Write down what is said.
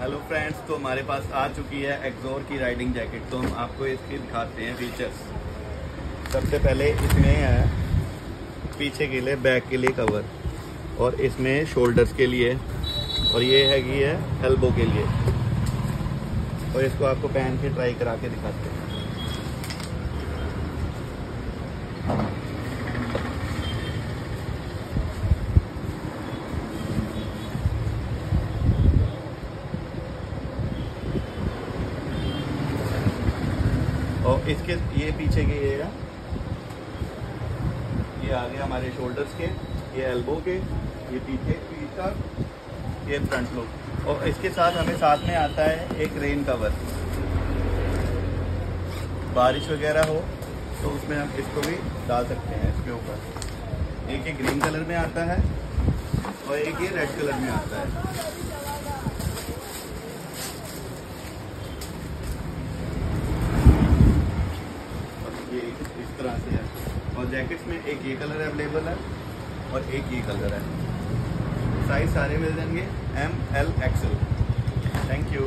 Hello friends तो हमारे पास आ चुकी है एक्जोर की राइडिंग जैकेट तो हम आपको इसकी दिखाते हैं फीचर्स सबसे पहले इसमें है पीछे के लिए बैक के लिए कवर और इसमें शोल्डर्स के लिए और ये है कि है एल्बो के लिए। और इसको आपको पहन के ट्राई करा के दिखाते हैं। और इसके, ये पीछे के ये ये आ गया हमारे शोल्डर्स के, ये एल्बो के, ये पीछे पीछा ये फ्रंट लुक और इसके साथ हमें साथ में आता है एक रेन कवर बारिश वगैरह हो तो उसमें हम इसको भी डाल सकते हैं इसके ऊपर। एक ये ग्रीन कलर में आता है और एक ये रेड कलर में आता है ये इस तरह से है। और जैकेट्स में एक ये कलर अवेलेबल है और एक ये कलर है। साइज़ सारे मिल जाएँगे M L XL thank you